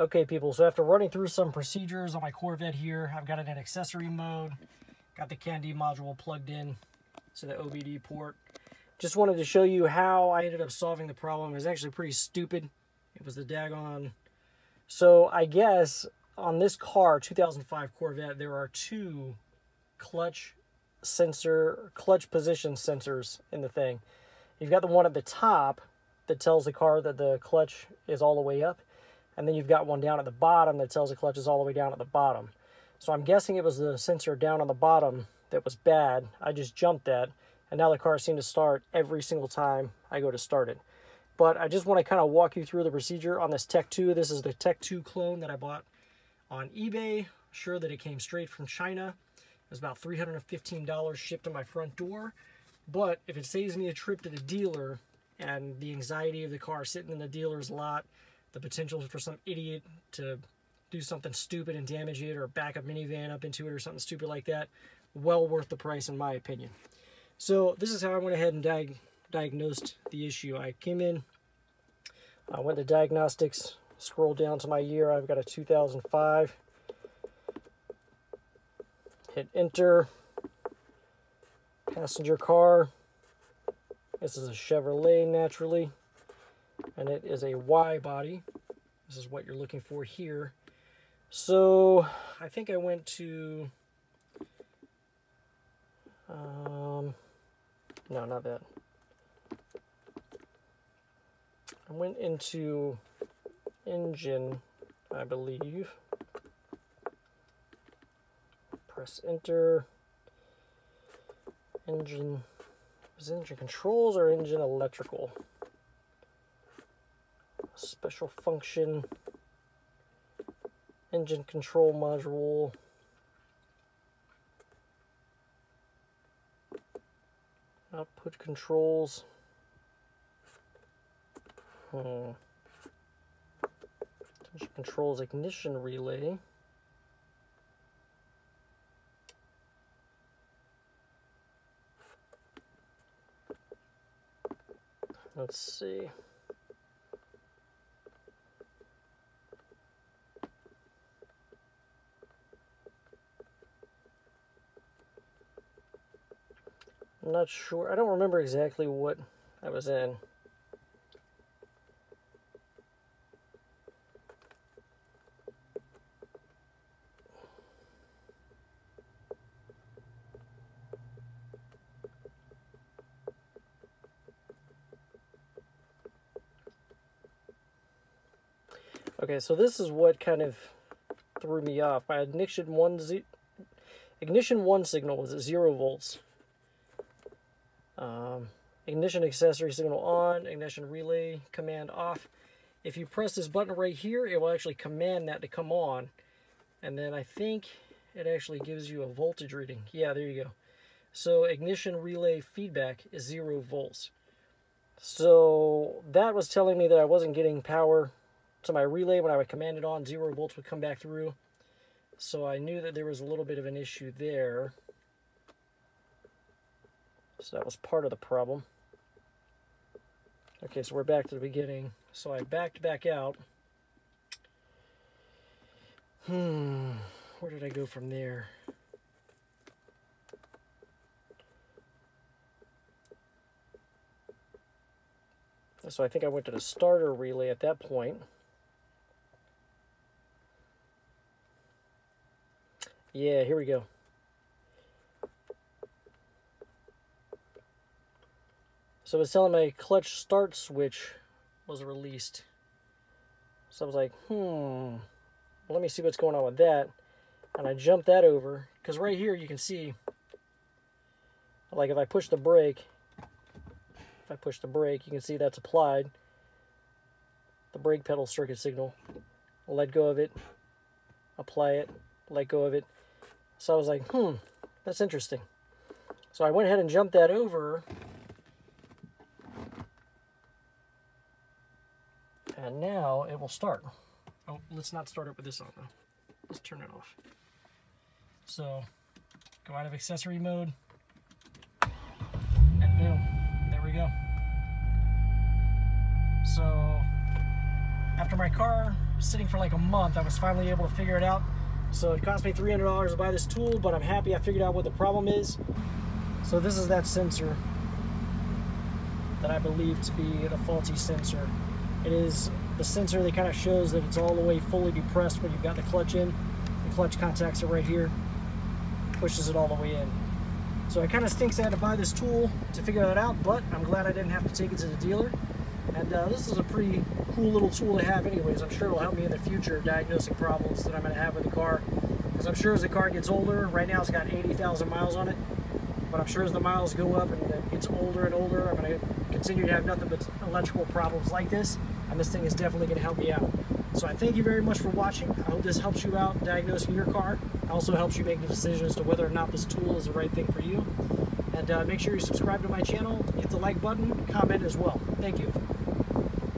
Okay, people, so after running through some procedures on my Corvette here, I've got it in accessory mode, got the CANdi module plugged in to the OBD port. Just wanted to show you how I ended up solving the problem. It was actually pretty stupid. It was the daggone. So I guess on this car, 2005 Corvette, there are two clutch sensor, clutch position sensors in the thing. You've got the one at the top that tells the car that the clutch is all the way up and then you've got one down at the bottom that tells the clutch is all the way down at the bottom. So I'm guessing it was the sensor down on the bottom that was bad. I just jumped that, and now the car seems to start every single time I go to start it. But I just want to kind of walk you through the procedure on this Tech 2. This is the Tech 2 clone that I bought on eBay. Sure that it came straight from China. It was about $315 shipped to my front door. But if it saves me a trip to the dealer and the anxiety of the car sitting in the dealer's lot, the potential for some idiot to do something stupid and damage it or back a minivan up into it or something stupid like that, well worth the price in my opinion. So this is how I went ahead and diag diagnosed the issue. I came in, I went to diagnostics, scroll down to my year, I've got a 2005, hit enter, passenger car, this is a Chevrolet naturally, and it is a Y body. This is what you're looking for here. So I think I went to, um, no, not that. I went into engine, I believe. Press enter. Engine, is engine controls or engine electrical? Special function engine control module. Output controls. Hmm. controls ignition relay. Let's see I'm not sure. I don't remember exactly what I was in. Okay, so this is what kind of threw me off. My ignition one ignition one signal was at zero volts. Um, ignition accessory signal on, ignition relay command off. If you press this button right here, it will actually command that to come on. And then I think it actually gives you a voltage reading. Yeah, there you go. So ignition relay feedback is zero volts. So that was telling me that I wasn't getting power to my relay when I would command it on. Zero volts would come back through. So I knew that there was a little bit of an issue there. So that was part of the problem. Okay, so we're back to the beginning. So I backed back out. Hmm, where did I go from there? So I think I went to the starter relay at that point. Yeah, here we go. So it was telling my clutch start switch was released. So I was like, hmm, let me see what's going on with that. And I jumped that over, because right here you can see, like if I push the brake, if I push the brake, you can see that's applied. The brake pedal circuit signal. let go of it, apply it, let go of it. So I was like, hmm, that's interesting. So I went ahead and jumped that over And now it will start. Oh, let's not start it with this on though. Let's turn it off. So go out of accessory mode. And boom, there we go. So after my car sitting for like a month. I was finally able to figure it out. So it cost me $300 to buy this tool, but I'm happy I figured out what the problem is. So this is that sensor that I believe to be the faulty sensor. It is the sensor that kind of shows that it's all the way fully depressed when you've got the clutch in. The clutch contacts it right here, pushes it all the way in. So it kind of stinks I had to buy this tool to figure that out, but I'm glad I didn't have to take it to the dealer. And uh, this is a pretty cool little tool to have anyways. I'm sure it'll help me in the future diagnosing problems that I'm going to have with the car. Because I'm sure as the car gets older, right now it's got 80,000 miles on it, but I'm sure as the miles go up and it gets older and older, I'm going to continue to have nothing but electrical problems like this, and this thing is definitely going to help me out. So I thank you very much for watching. I hope this helps you out diagnosing your car. It also helps you make the decision as to whether or not this tool is the right thing for you. And uh, make sure you subscribe to my channel, hit the like button, comment as well. Thank you.